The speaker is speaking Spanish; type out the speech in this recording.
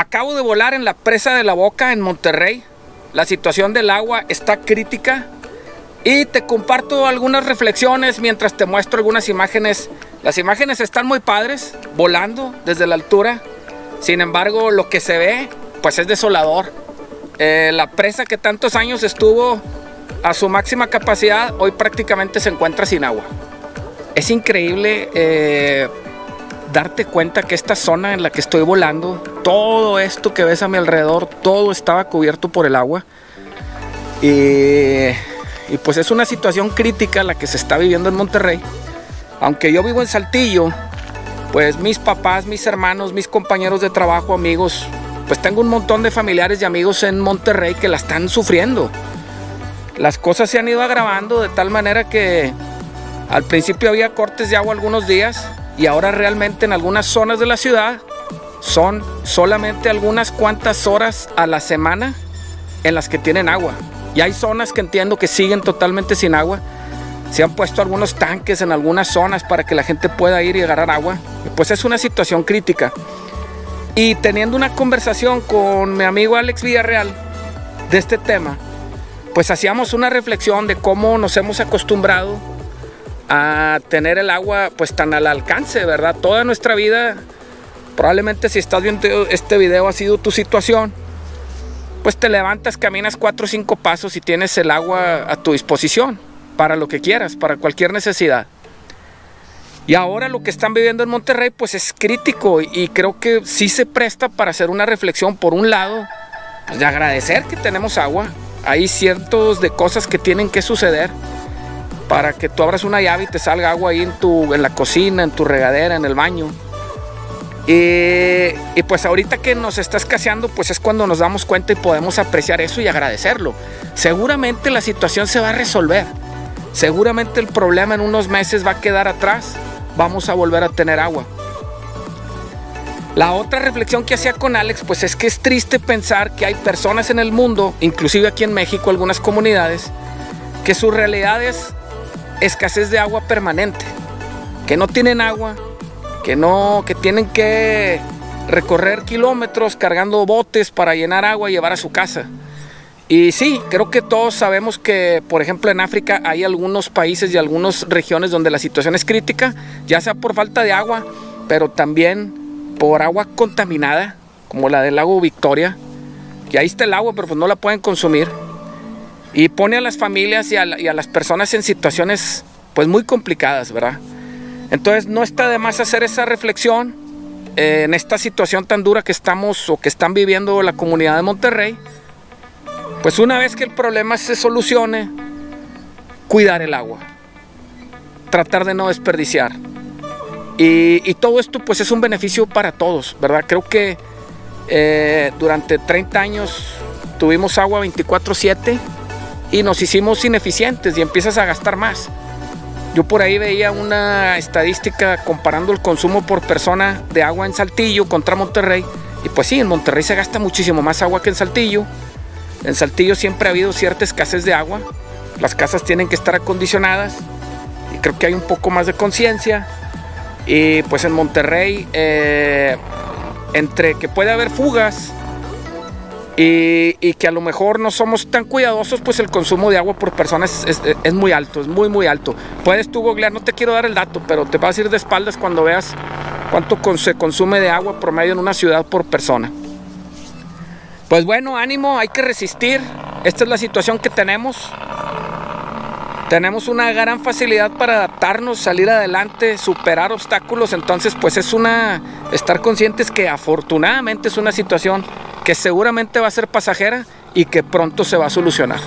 Acabo de volar en la presa de la Boca en Monterrey. La situación del agua está crítica y te comparto algunas reflexiones mientras te muestro algunas imágenes. Las imágenes están muy padres, volando desde la altura. Sin embargo, lo que se ve, pues es desolador. Eh, la presa que tantos años estuvo a su máxima capacidad, hoy prácticamente se encuentra sin agua. Es increíble eh, darte cuenta que esta zona en la que estoy volando, todo esto que ves a mi alrededor, todo estaba cubierto por el agua. Y, y pues es una situación crítica la que se está viviendo en Monterrey. Aunque yo vivo en Saltillo, pues mis papás, mis hermanos, mis compañeros de trabajo, amigos, pues tengo un montón de familiares y amigos en Monterrey que la están sufriendo. Las cosas se han ido agravando de tal manera que al principio había cortes de agua algunos días y ahora realmente en algunas zonas de la ciudad son solamente algunas cuantas horas a la semana en las que tienen agua. Y hay zonas que entiendo que siguen totalmente sin agua. Se han puesto algunos tanques en algunas zonas para que la gente pueda ir y agarrar agua. Pues es una situación crítica. Y teniendo una conversación con mi amigo Alex Villarreal de este tema, pues hacíamos una reflexión de cómo nos hemos acostumbrado a tener el agua pues tan al alcance, ¿verdad? Toda nuestra vida, probablemente si estás viendo este video ha sido tu situación, pues te levantas, caminas cuatro o cinco pasos y tienes el agua a tu disposición para lo que quieras, para cualquier necesidad. Y ahora lo que están viviendo en Monterrey pues es crítico y creo que sí se presta para hacer una reflexión por un lado, pues de agradecer que tenemos agua. Hay ciertos de cosas que tienen que suceder para que tú abras una llave y te salga agua ahí en, tu, en la cocina, en tu regadera, en el baño. Y, pues ahorita que nos está escaseando, pues es cuando nos damos cuenta y podemos apreciar eso y agradecerlo. Seguramente la situación se va a resolver. Seguramente el problema en unos meses va a quedar atrás. Vamos a volver a tener agua. La otra reflexión que hacía con Alex, pues es que es triste pensar que hay personas en el mundo, inclusive aquí en México, algunas comunidades, que su realidad es escasez de agua permanente, que no tienen agua, que no, que tienen que recorrer kilómetros cargando botes para llenar agua y llevar a su casa. Y sí, creo que todos sabemos que, por ejemplo, en África hay algunos países y algunas regiones donde la situación es crítica, ya sea por falta de agua, pero también por agua contaminada, como la del lago Victoria, que ahí está el agua, pero pues no la pueden consumir y pone a las familias y a, las personas en situaciones pues muy complicadas, ¿verdad? Entonces no está de más hacer esa reflexión eh, en esta situación tan dura que estamos o que están viviendo la comunidad de Monterrey. Pues una vez que el problema se solucione, cuidar el agua, tratar de no desperdiciar. Y, todo esto pues es un beneficio para todos, ¿verdad? Creo que eh, durante 30 años tuvimos agua 24/7 y nos hicimos ineficientes y empiezas a gastar más. Yo por ahí veía una estadística comparando el consumo por persona de agua en Saltillo contra Monterrey. Y pues sí, en Monterrey se gasta muchísimo más agua que en Saltillo. En Saltillo siempre ha habido cierta escasez de agua. Las casas tienen que estar acondicionadas. Y creo que hay un poco más de conciencia. Y pues en Monterrey, eh, entre que puede haber fugas y, que a lo mejor no somos tan cuidadosos, pues el consumo de agua por persona es, muy alto, es muy muy alto. Puedes tú googlear, no te quiero dar el dato, pero te vas a ir de espaldas cuando veas cuánto se consume de agua promedio en una ciudad por persona. Pues bueno, ánimo, hay que resistir. Esta es la situación que tenemos. Tenemos una gran facilidad para adaptarnos, salir adelante, superar obstáculos. Entonces, pues es una estar conscientes que afortunadamente es una situación que seguramente va a ser pasajera y que pronto se va a solucionar.